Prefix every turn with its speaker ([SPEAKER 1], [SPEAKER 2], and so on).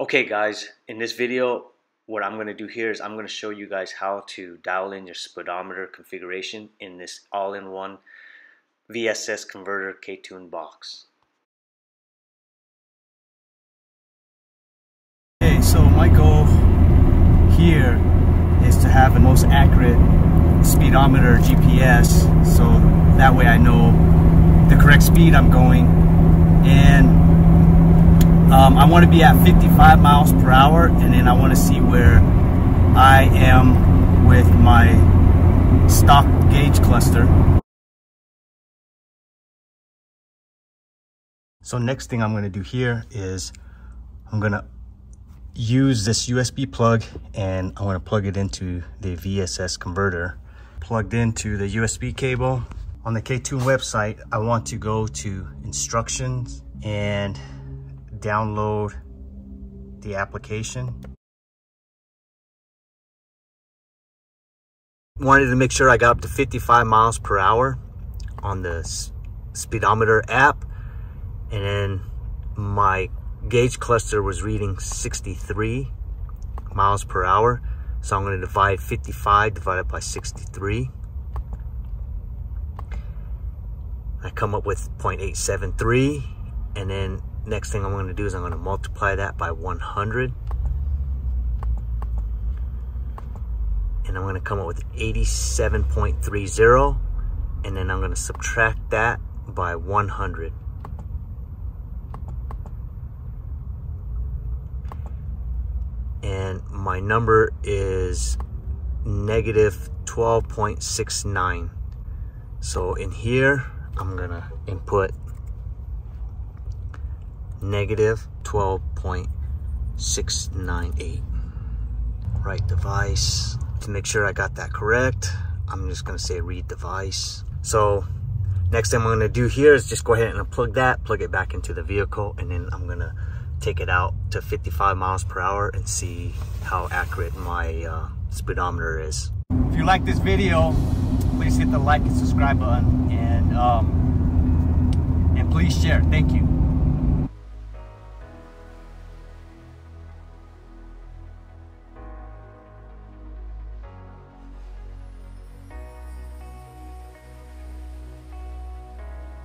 [SPEAKER 1] Okay guys, in this video, what I'm to do here is I'm to show you guys how to dial in your speedometer configuration in this all-in-one VSS converter Ktuned box.
[SPEAKER 2] Okay, so my goal here is to have the most accurate speedometer GPS so that way I know the correct speed I'm going and um, I want to be at 55 miles per hour and then I want to see where I am with my stock gauge cluster. So next thing I'm going to do here is I'm going to use this USB plug and I want to plug it into the VSS converter. Plugged into the USB cable. On the Ktuned website, I want to go to instructions and download the application. Wanted to make sure I got up to 55 miles per hour on the speedometer app. And then my gauge cluster was reading 63 miles per hour. So I'm going to divide 55 divided by 63. I come up with 0.873 and then next thing I'm going to do is I'm going to multiply that by 100 and I'm going to come up with 87.30 and then I'm going to subtract that by 100 and my number is negative 12.69 so in here I'm gonna input negative 12.698. Write device. To make sure I got that correct, I'm just gonna say read device. So next thing I'm gonna do here is just go ahead and unplug that, plug it back into the vehicle, and then I'm gonna take it out to 55 miles per hour and see how accurate my uh, speedometer is. If you like this video, please hit the like and subscribe button and um, and please share. Thank you.